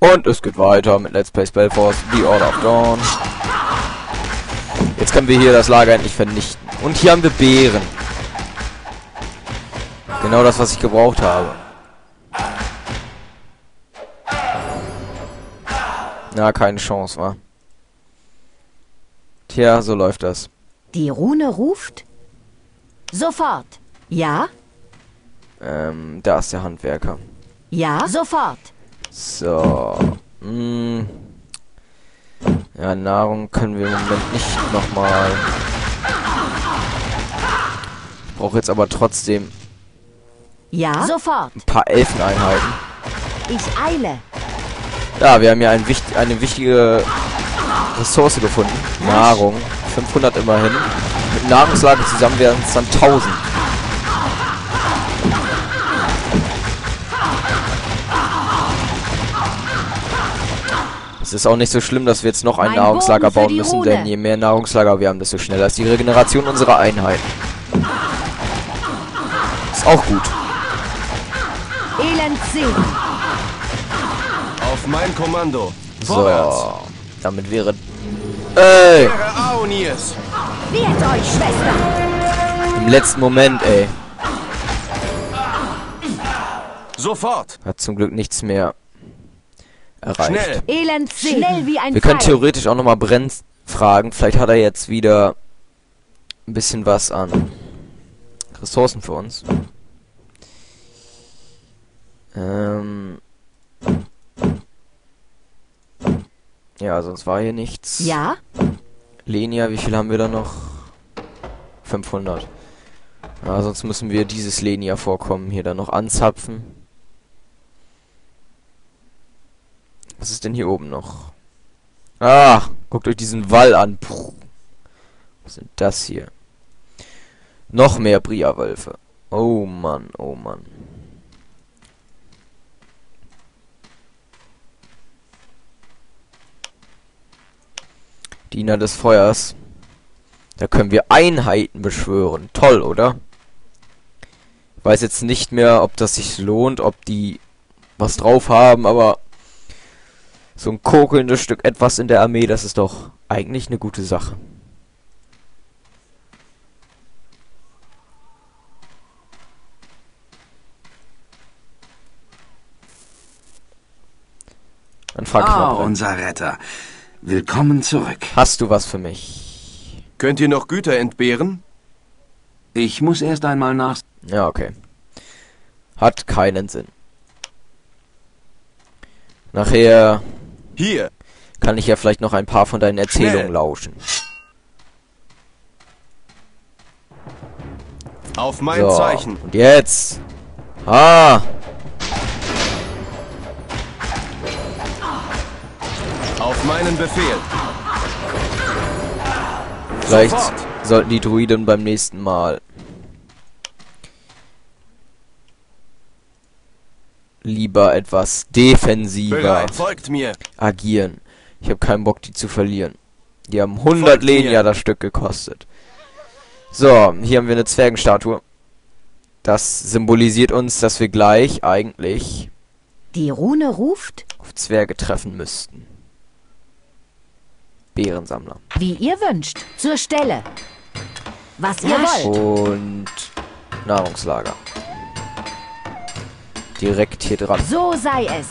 Und es geht weiter mit Let's Play Spellforce, The Order of Dawn. Jetzt können wir hier das Lager endlich vernichten. Und hier haben wir Beeren. Genau das, was ich gebraucht habe. Na, keine Chance, wa? Tja, so läuft das. Die Rune ruft? Sofort. Ja? Ähm, da ist der Handwerker. Ja? Sofort. So. Hm. Ja, Nahrung können wir im Moment nicht nochmal. Ich brauche jetzt aber trotzdem Ja? Sofort. ein paar Elfeneinheiten. Ich eile. Ja, wir haben ja ein eine wichtige Ressource gefunden. Nahrung. 500 immerhin. Mit Nahrungslager zusammen wären es dann 1000. Es ist auch nicht so schlimm, dass wir jetzt noch ein Mein Nahrungslager bauen müssen, denn je mehr Nahrungslager wir haben, desto schneller ist die Regeneration unserer Einheiten. Ist auch gut. Elend. Auf mein Kommando. Vorwärts. So. Damit wäre... Ey! Ehre Aonirs. Wehrt euch, Schwester. Im letzten Moment, ey. Sofort. Hat zum Glück nichts mehr erreicht. Schnell. Elend. Schnell wie ein Wir können theoretisch auch nochmal Brenn fragen. Vielleicht hat er jetzt wieder ein bisschen was an Ressourcen für uns. Ähm. Ja, sonst war hier nichts. Ja? Lenia, wie viel haben wir da noch? 500. Ja, sonst müssen wir dieses Lenia-Vorkommen hier dann noch anzapfen. Was ist denn hier oben noch? Ah, guckt euch diesen Wall an. Puh. Was sind das hier? Noch mehr Bria-Wölfe. Oh Mann, oh Mann. Diener des Feuers. Da können wir Einheiten beschwören. Toll, oder? Ich weiß jetzt nicht mehr, ob das sich lohnt, ob die was drauf haben, aber so ein kokelndes Stück etwas in der Armee, das ist doch eigentlich eine gute Sache. Dann frag ich Ah, mal. Unser Retter. Willkommen zurück. Hast du was für mich? Könnt ihr noch Güter entbehren? Ich muss erst einmal nach... Ja, okay. Hat keinen Sinn. Nachher Hier. kann ich ja vielleicht noch ein paar von deinen Erzählungen Schnell. lauschen. Auf mein so, Zeichen. und jetzt. Ah, Auf meinen Befehl. vielleicht Sofort. sollten die Druiden beim nächsten Mal lieber etwas defensiver Bereit. Folgt mir. agieren. Ich habe keinen Bock, die zu verlieren. Die haben 100 Folgt mir. Lenia das Stück gekostet. So, hier haben wir eine Zwergenstatue. Das symbolisiert uns, dass wir gleich eigentlich Die Rune ruft? auf Zwerge treffen müssten. Bärensammler. Wie ihr wünscht. Zur Stelle. Was ihr wollt. Und Nahrungslager. Direkt hier dran. So sei es.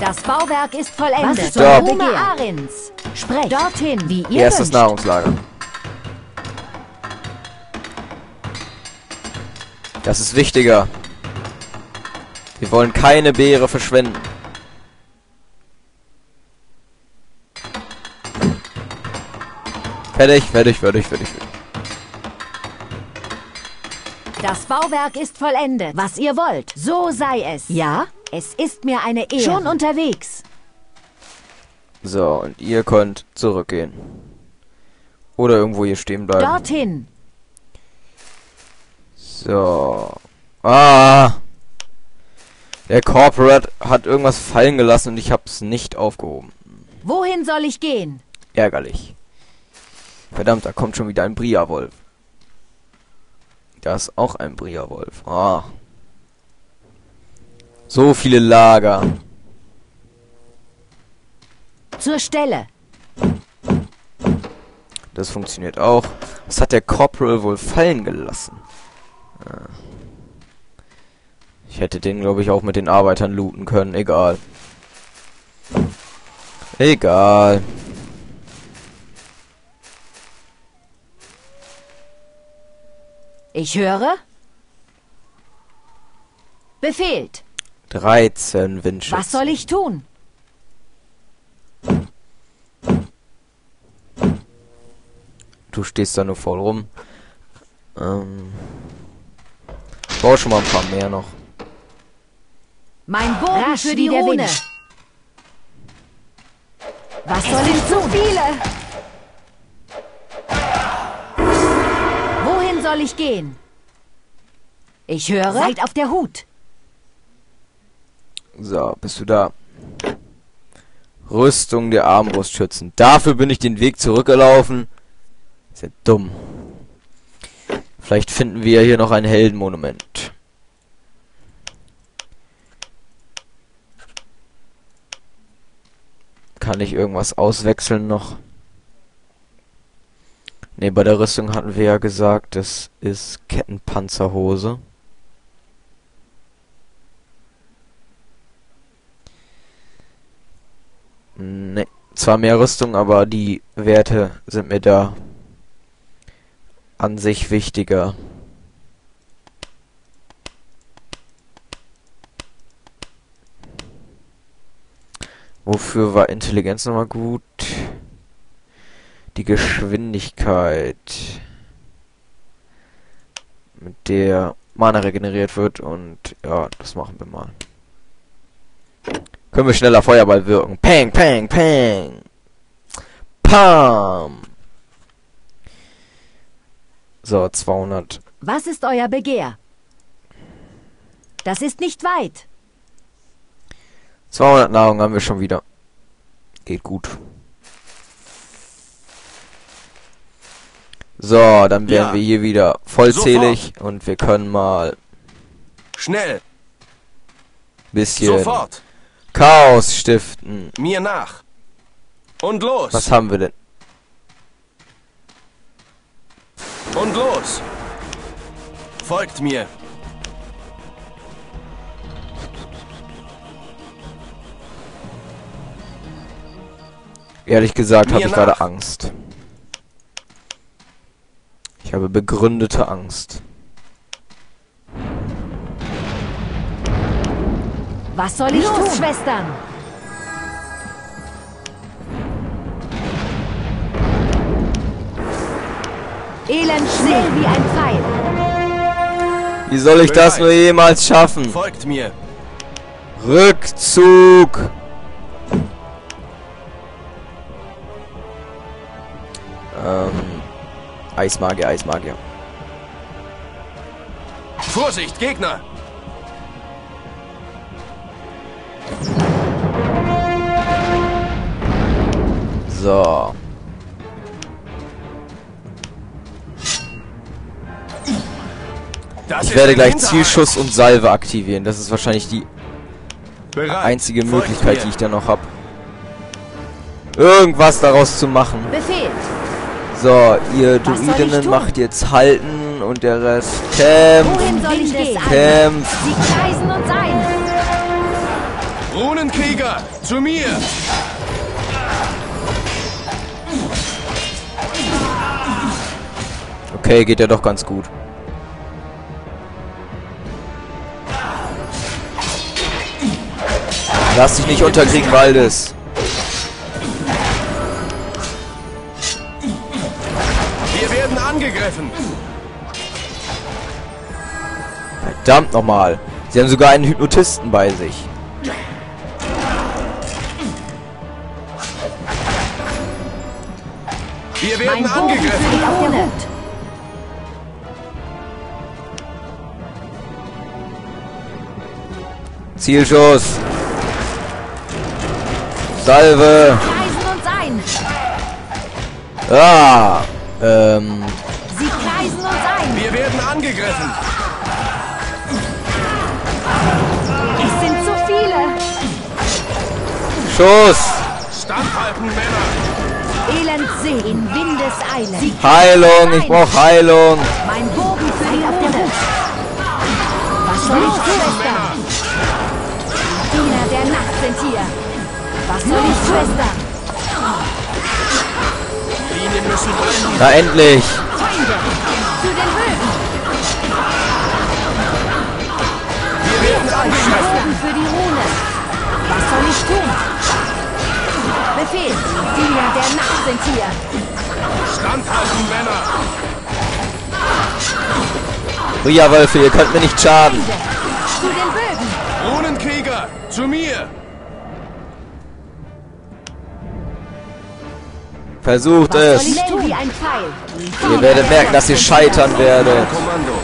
Das Bauwerk ist vollendet. Was Begehr? Arins. Sprecht. Dorthin, wie ihr Erstes wünscht. Nahrungslager. Das ist wichtiger. Wir wollen keine Beere verschwenden. Fertig, fertig, fertig, fertig. fertig. Das Bauwerk ist vollendet. Was ihr wollt. So sei es. Ja? Es ist mir eine Ehre. Schon unterwegs. So, und ihr könnt zurückgehen. Oder irgendwo hier stehen bleiben. Dorthin. So. Ah! Der Corporate hat irgendwas fallen gelassen und ich hab's nicht aufgehoben. Wohin soll ich gehen? Ärgerlich. Verdammt, da kommt schon wieder ein Bria-Wolf. Da ist auch ein Brierwolf. Ah. So viele Lager. Zur Stelle. Das funktioniert auch. Was hat der Corporal wohl fallen gelassen? Ah. Ich hätte den, glaube ich, auch mit den Arbeitern looten können. Egal. Egal. Ich höre. Befehlt. 13 Windschützen. Was soll ich tun? Du stehst da nur voll rum. Ähm. Ich brauche schon mal ein paar mehr noch. Mein Bogen Rasch für die Rune. Was soll ich tun? viele. Soll ich gehen? Ich höre. Seid auf der Hut. So, bist du da? Rüstung der Armbrustschützen. Dafür bin ich den Weg zurückgelaufen. Ist ja dumm. Vielleicht finden wir hier noch ein Heldenmonument. Kann ich irgendwas auswechseln noch? Ne, bei der Rüstung hatten wir ja gesagt, das ist Kettenpanzerhose. Ne, zwar mehr Rüstung, aber die Werte sind mir da an sich wichtiger. Wofür war Intelligenz nochmal gut? Die Geschwindigkeit, mit der Mana regeneriert wird und ja, das machen wir mal. Können wir schneller Feuerball wirken. Peng, peng, peng. Pam. So, 200. Was ist euer Begehr? Das ist nicht weit. 200 Nahrung haben wir schon wieder. Geht gut. So, dann werden Ja. wir hier wieder vollzählig Sofort. und wir können mal Schnell. bisschen Sofort. Chaos stiften. Mir nach. Und los. Was haben wir denn? Und los. Folgt mir. Ehrlich gesagt habe ich gerade. Angst. Ich habe begründete Angst. Was soll ich tun? Schwestern. Elend schnell wie ein Pfeil. Wie soll ich das nur jemals schaffen? Folgt mir. Rückzug! Eismagier, Eismagier. Vorsicht, Gegner. So. Das Ich werde gleich. Zielschuss und Salve aktivieren. Das ist wahrscheinlich die Bereit. einzige Möglichkeit, die ich da noch habe. Irgendwas daraus zu machen. Befehlt. So, ihr Druidinnen macht jetzt halten und der Rest kämpft, Wohin soll ich gehen? kämpft. Sie kreisen und sein. Runenkrieger, zu mir. Okay, geht ja doch ganz gut. Lass dich nicht unterkriegen, Waldes. Verdammt nochmal. Sie haben sogar einen Hypnotisten bei sich. Wir Mein werden Bogen angegriffen. steht auf der Hut. Zielschuss. Salve. Kreisen und sein. Ah. Ähm. Sie kreisen und sein. Wir werden angegriffen. Schuss! Standhalten, Männer. Elendsee in Windeseile. Heilung, ich brauch Heilung. Mein Bogen für die Rune. Was soll ich tun, Schwester? Diener der Nacht sind hier. Was soll ich, Schwester? Linien müssen brennen. Na endlich. Feinde, zu den Bögen. Wir werden angegriffen. Bogen für die Rune. Was soll ich tun? Befehl, Diener der Nacht sind hier. Standhalten, Männer. Ria-Wölfe, ihr könnt mir nicht schaden. Zu den Bögen. Runenkrieger, zu mir. Versucht es. Ihr werdet merken, dass ihr scheitern werdet. Kommando.